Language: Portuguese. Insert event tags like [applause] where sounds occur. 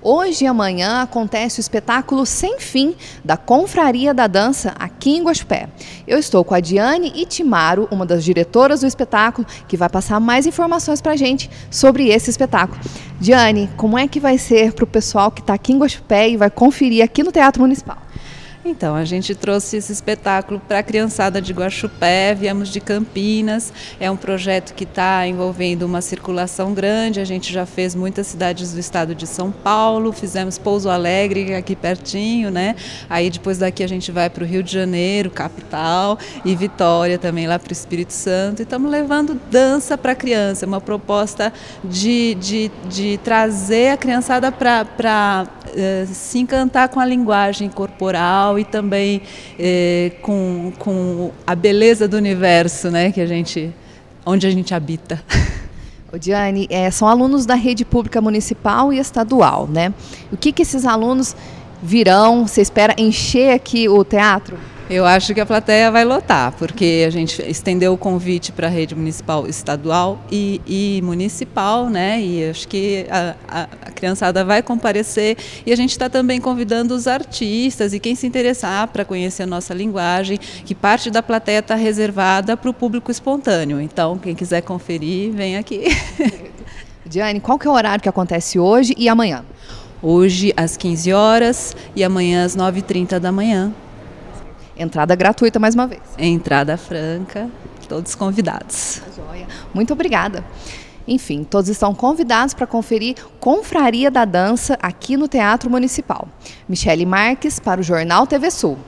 Hoje e amanhã acontece o espetáculo Sem Fim da Confraria da Dança aqui em Guaxupé. Eu estou com a Diane Itimaro, uma das diretoras do espetáculo, que vai passar mais informações para a gente sobre esse espetáculo. Diane, como é que vai ser para o pessoal que está aqui em Guaxupé e vai conferir aqui no Teatro Municipal? Então, a gente trouxe esse espetáculo para a criançada de Guaxupé, viemos de Campinas, é um projeto que está envolvendo uma circulação grande, a gente já fez muitas cidades do estado de São Paulo, fizemos Pouso Alegre, aqui pertinho, né? Aí depois daqui a gente vai para o Rio de Janeiro, capital, e Vitória também, lá para o Espírito Santo, e estamos levando dança para a criança, uma proposta de, de, de trazer a criançada para se encantar com a linguagem corporal, e também eh, com, com a beleza do universo, né, que a gente, onde a gente habita. O Diane, é, são alunos da rede pública municipal e estadual, né? O que, que esses alunos virão? Você espera encher aqui o teatro? Eu acho que a plateia vai lotar, porque a gente estendeu o convite para a rede municipal, estadual e, e, municipal, né? E acho que a, a, a criançada vai comparecer. E a gente está também convidando os artistas e quem se interessar para conhecer a nossa linguagem, que parte da plateia está reservada para o público espontâneo. Então, quem quiser conferir, vem aqui. [laughs] Diane, qual que é o horário que acontece hoje e amanhã? Hoje às 15 horas e amanhã às 9h30 da manhã. Entrada gratuita mais uma vez. Entrada franca, todos convidados. Muito obrigada. Enfim, todos estão convidados para conferir Confraria da Dança aqui no Teatro Municipal. Michele Marques para o Jornal TV Sul.